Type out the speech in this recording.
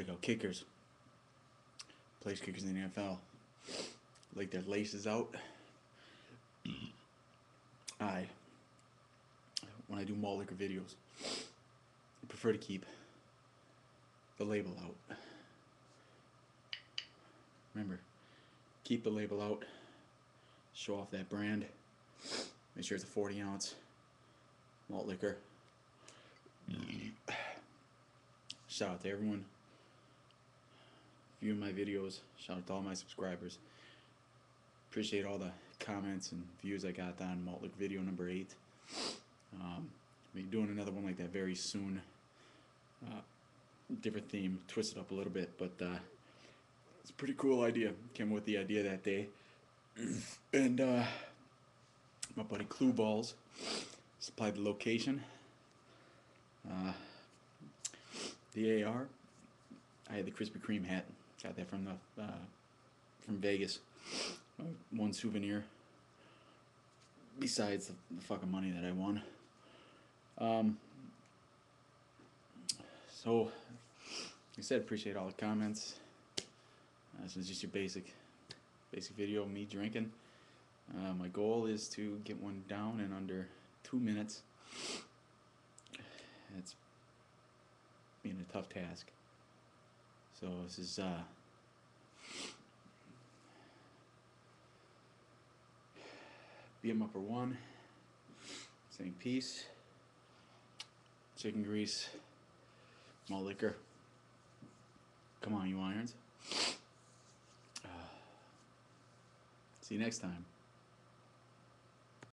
like how kickers, place kickers in the NFL, like their laces out. I, when I do malt liquor videos, I prefer to keep the label out. Remember, keep the label out, show off that brand, make sure it's a 40 ounce malt liquor. Shout out to everyone viewing my videos. Shout out to all my subscribers. Appreciate all the comments and views I got on Malt Liquor video number eight. Um, I'll be doing another one like that very soon. Uh, different theme, twist it up a little bit, but uh, it's a pretty cool idea. Came with the idea that day. and uh, my buddy Clue Balls supplied the location. Uh, the AR. I had the Krispy Kreme hat. Got that from the uh, from Vegas. One souvenir. Besides the, the fucking money that I won. Um, so, like I said, appreciate all the comments. Uh, this is just your basic, basic video of me drinking. Uh, my goal is to get one down in under two minutes. It's being a tough task. So this is uh, BM Upper One, same piece, chicken grease, malt liquor. Come on, you irons. Uh, see you next time.